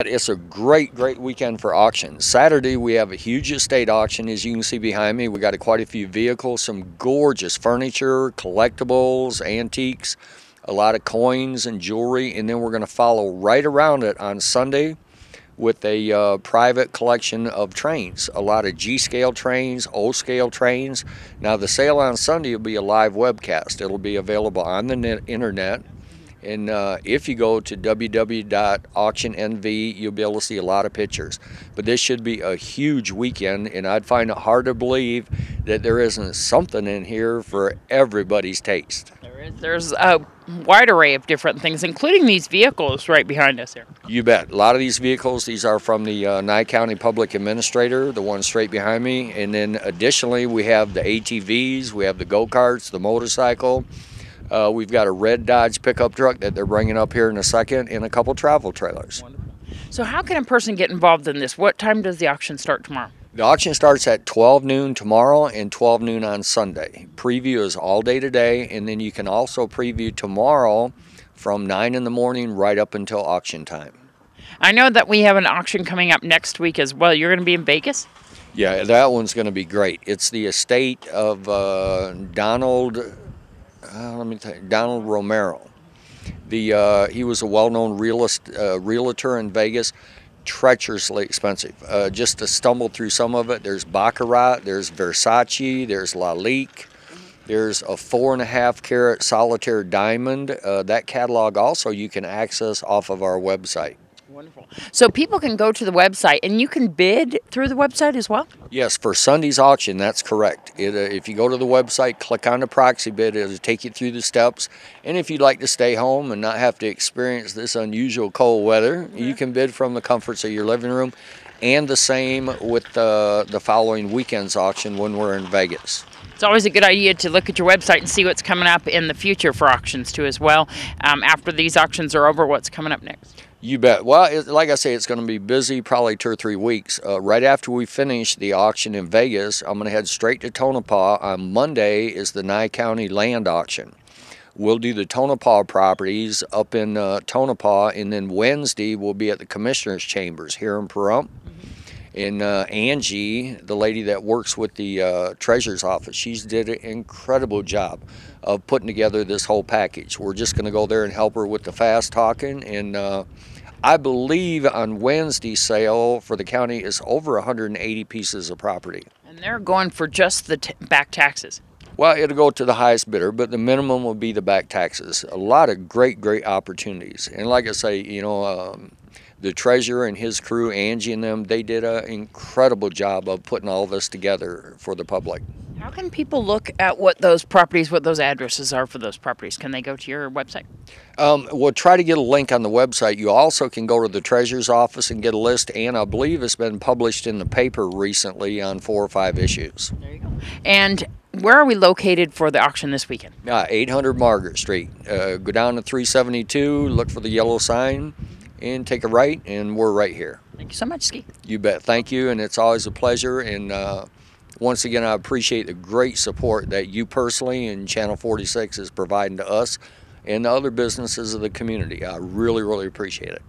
It's a great, great weekend for auctions. Saturday, we have a huge estate auction, as you can see behind me. We got quite a few vehicles, some gorgeous furniture, collectibles, antiques, a lot of coins and jewelry, and then we're going to follow right around it on Sunday with a uh, private collection of trains. A lot of G-scale trains, O-scale trains. Now, the sale on Sunday will be a live webcast. It'll be available on the net, internet and uh, if you go to www.auctionnv, you'll be able to see a lot of pictures. But this should be a huge weekend, and I'd find it hard to believe that there isn't something in here for everybody's taste. There is, there's a wide array of different things, including these vehicles right behind us here. You bet. A lot of these vehicles, these are from the uh, Nye County Public Administrator, the one straight behind me. And then additionally, we have the ATVs, we have the go-karts, the motorcycle, uh, we've got a red Dodge pickup truck that they're bringing up here in a second, and a couple travel trailers. Wonderful. So, how can a person get involved in this? What time does the auction start tomorrow? The auction starts at 12 noon tomorrow and 12 noon on Sunday. Preview is all day today, and then you can also preview tomorrow from 9 in the morning right up until auction time. I know that we have an auction coming up next week as well. You're going to be in Vegas? Yeah, that one's going to be great. It's the estate of uh, Donald uh, let me tell you, Donald Romero. The uh, he was a well-known realist, uh, realtor in Vegas. Treacherously expensive. Uh, just to stumble through some of it, there's Baccarat, there's Versace, there's Lalique, there's a four and a half carat solitaire diamond. Uh, that catalog also you can access off of our website. Wonderful. So people can go to the website and you can bid through the website as well? Yes, for Sunday's auction, that's correct. It, uh, if you go to the website, click on the proxy bid, it'll take you through the steps. And if you'd like to stay home and not have to experience this unusual cold weather, yeah. you can bid from the comforts of your living room. And the same with uh, the following weekend's auction when we're in Vegas. It's always a good idea to look at your website and see what's coming up in the future for auctions too as well. Um, after these auctions are over, what's coming up next? You bet. Well, it, like I say, it's going to be busy probably two or three weeks. Uh, right after we finish the auction in Vegas, I'm going to head straight to Tonopah. On Monday is the Nye County land auction. We'll do the Tonopah properties up in uh, Tonopah, and then Wednesday we'll be at the Commissioner's Chambers here in Pahrump. And uh, Angie, the lady that works with the uh, Treasurer's Office, she's did an incredible job of putting together this whole package. We're just going to go there and help her with the fast talking and uh, I believe on Wednesday sale for the county is over 180 pieces of property. And they're going for just the back taxes. Well, it'll go to the highest bidder, but the minimum will be the back taxes. A lot of great, great opportunities. And like I say, you know, um, the treasurer and his crew, Angie and them, they did an incredible job of putting all this together for the public. How can people look at what those properties, what those addresses are for those properties? Can they go to your website? Um, we'll try to get a link on the website. You also can go to the treasurer's office and get a list, and I believe it's been published in the paper recently on four or five issues. There you go. And where are we located for the auction this weekend? Uh, 800 Margaret Street. Uh, go down to 372, look for the yellow sign, and take a right, and we're right here. Thank you so much, Ski. You bet. Thank you, and it's always a pleasure. And uh, once again, I appreciate the great support that you personally and Channel 46 is providing to us and the other businesses of the community. I really, really appreciate it.